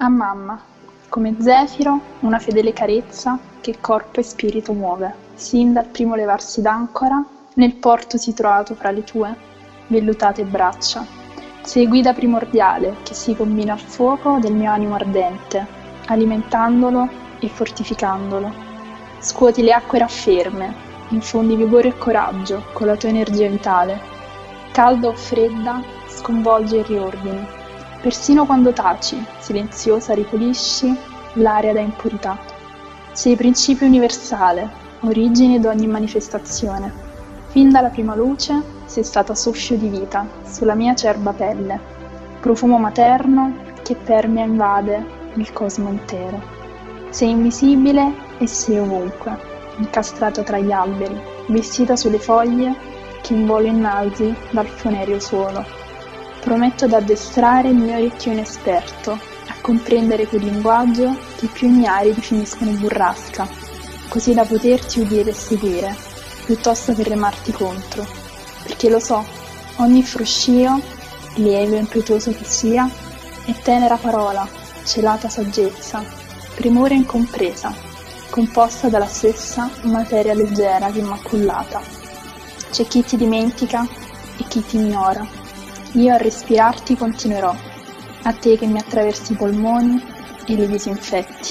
A mamma, come zefiro, una fedele carezza che corpo e spirito muove, sin dal primo levarsi d'ancora, nel porto situato fra le tue vellutate braccia. Sei guida primordiale che si combina al fuoco del mio animo ardente, alimentandolo e fortificandolo. Scuoti le acque rafferme, infondi vigore e coraggio con la tua energia vitale. Calda o fredda, sconvolge e riordini. Persino quando taci, silenziosa ripulisci l'aria da impurità. Sei principio universale, origine d'ogni manifestazione. Fin dalla prima luce sei stata soffio di vita sulla mia acerba pelle, profumo materno che permea e invade il cosmo intero. Sei invisibile e sei ovunque, incastrata tra gli alberi, vestita sulle foglie che in volo innalzi dal funereo suolo. Prometto d'addestrare il mio orecchio inesperto a comprendere quel linguaggio che i più ignari definiscono burrasca, così da poterti udire e seguire, piuttosto che remarti contro. Perché lo so, ogni fruscio, lieve o impetuoso che sia, è tenera parola, celata saggezza, premura incompresa, composta dalla stessa materia leggera che immaculata. C'è chi ti dimentica e chi ti ignora. Io a respirarti continuerò, a te che mi attraversi i polmoni e li disinfetti.